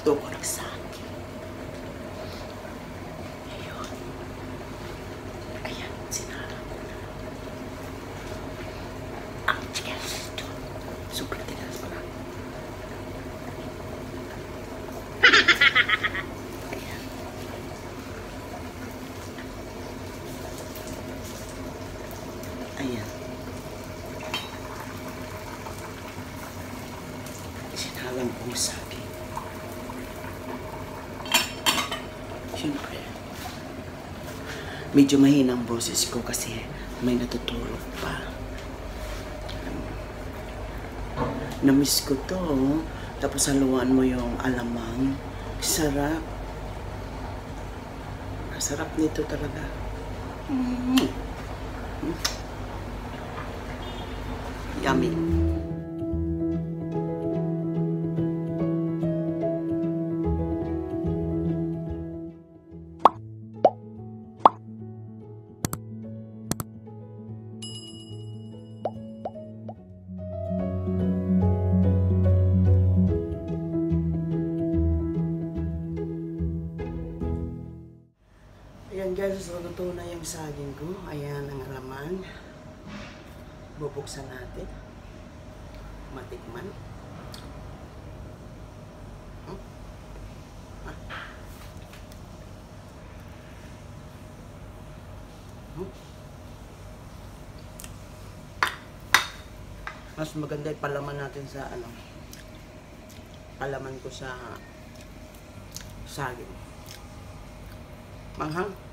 Ito ko nagsagi. Ayun. Ayan, sinara ko na. Ang tigas ito. Super tigas ko na. Ayan. Ayan. Sinalang kong sabi. Siyempre, medyo mahina ang boses ko kasi may natutulog pa. Namiss ko to. Tapos haluan mo yung alamang. Sarap. Sarap nito talaga. Mm. Mm. Yummy. Ayan guys, luto na yung saging ko. Ayan ang alaman. Bubuksan natin. Matikman. Mas maganda ipalaman natin sa ano. Palaman ko sa saging. Manghang.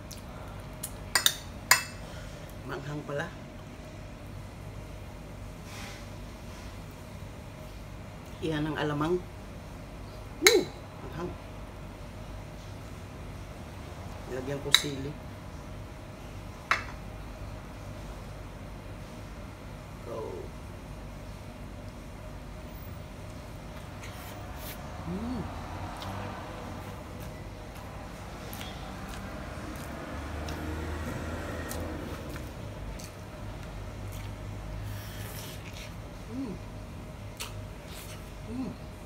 Manghang pala. Iyan ang alamang. Woo! Manghang. Lagyan ko sili. Go. Mm. Mm.